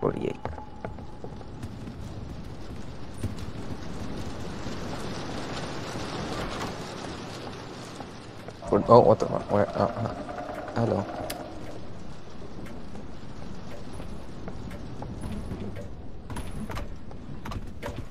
Forty-eight. Oh, what the? Where? Uh, uh, hello.